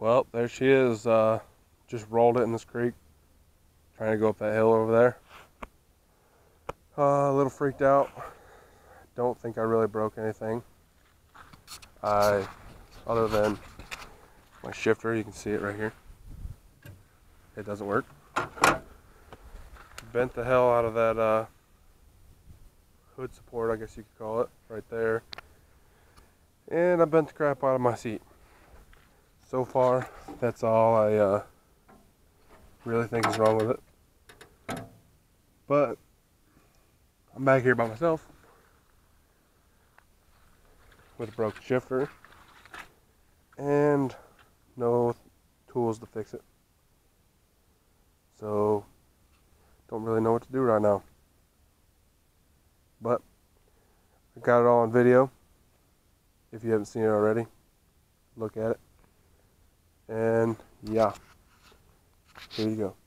Well, there she is. Uh, just rolled it in this creek. Trying to go up that hill over there. Uh, a little freaked out. Don't think I really broke anything. I, other than my shifter, you can see it right here. It doesn't work. Bent the hell out of that uh, hood support, I guess you could call it, right there. And I bent the crap out of my seat so far, that's all I uh, really think is wrong with it. But I'm back here by myself with a broken shifter and no tools to fix it. So don't really know what to do right now. But I got it all on video. If you haven't seen it already, look at it. And yeah, here you go.